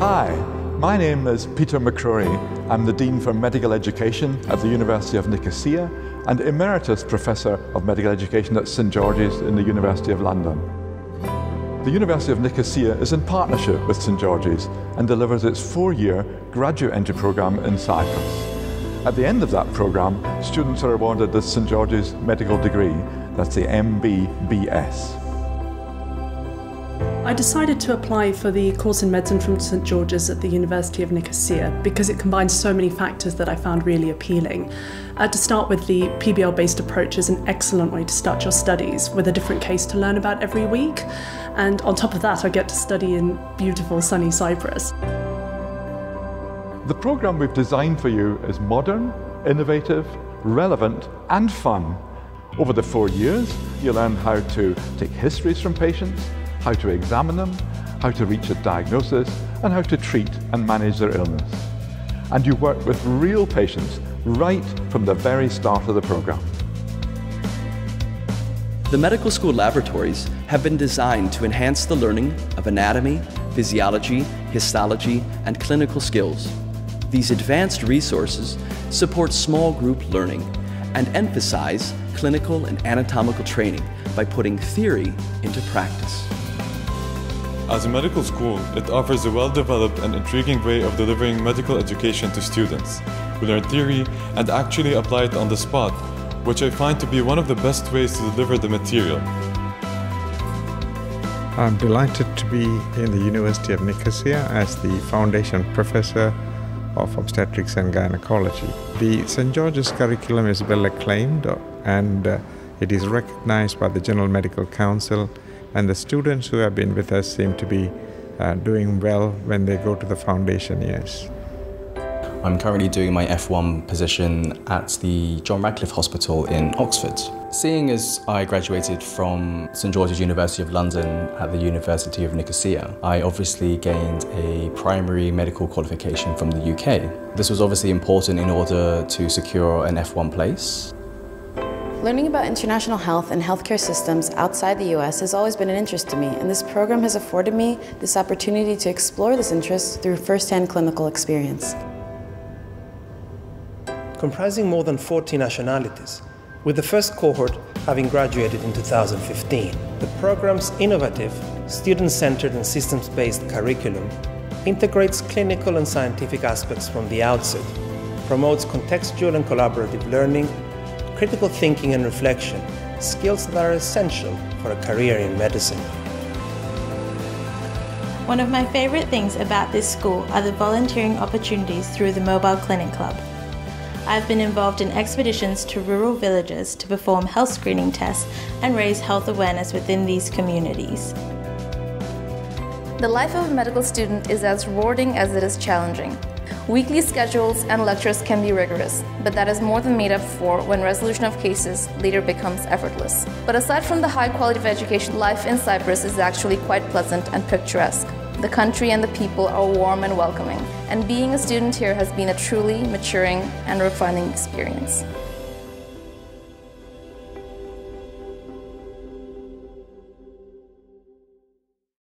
Hi, my name is Peter McCrorie. I'm the Dean for Medical Education at the University of Nicosia and Emeritus Professor of Medical Education at St George's in the University of London. The University of Nicosia is in partnership with St George's and delivers its four-year graduate entry programme in Cyprus. At the end of that programme, students are awarded the St George's Medical Degree, that's the MBBS. I decided to apply for the course in medicine from St George's at the University of Nicosia because it combines so many factors that I found really appealing. Uh, to start with, the PBL based approach is an excellent way to start your studies with a different case to learn about every week. And on top of that, I get to study in beautiful sunny Cyprus. The programme we've designed for you is modern, innovative, relevant, and fun. Over the four years, you learn how to take histories from patients, how to examine them, how to reach a diagnosis, and how to treat and manage their illness. And you work with real patients right from the very start of the programme. The medical school laboratories have been designed to enhance the learning of anatomy, physiology, histology, and clinical skills. These advanced resources support small group learning and emphasize clinical and anatomical training by putting theory into practice. As a medical school, it offers a well-developed and intriguing way of delivering medical education to students. We learn theory and actually apply it on the spot, which I find to be one of the best ways to deliver the material. I'm delighted to be in the University of Nicosia as the foundation professor of obstetrics and gynecology. The St. George's curriculum is well acclaimed and uh, it is recognized by the General Medical Council and the students who have been with us seem to be uh, doing well when they go to the foundation years. I'm currently doing my F1 position at the John Radcliffe Hospital in Oxford. Seeing as I graduated from St George's University of London at the University of Nicosia, I obviously gained a primary medical qualification from the UK. This was obviously important in order to secure an F1 place. Learning about international health and healthcare systems outside the US has always been an interest to me, and this program has afforded me this opportunity to explore this interest through first-hand clinical experience. Comprising more than 40 nationalities, with the first cohort having graduated in 2015. The program's innovative, student-centered and systems-based curriculum integrates clinical and scientific aspects from the outset, promotes contextual and collaborative learning, critical thinking and reflection, skills that are essential for a career in medicine. One of my favourite things about this school are the volunteering opportunities through the Mobile Clinic Club. I've been involved in expeditions to rural villages to perform health screening tests and raise health awareness within these communities. The life of a medical student is as rewarding as it is challenging. Weekly schedules and lectures can be rigorous, but that is more than made up for when resolution of cases later becomes effortless. But aside from the high quality of education, life in Cyprus is actually quite pleasant and picturesque. The country and the people are warm and welcoming, and being a student here has been a truly maturing and refining experience.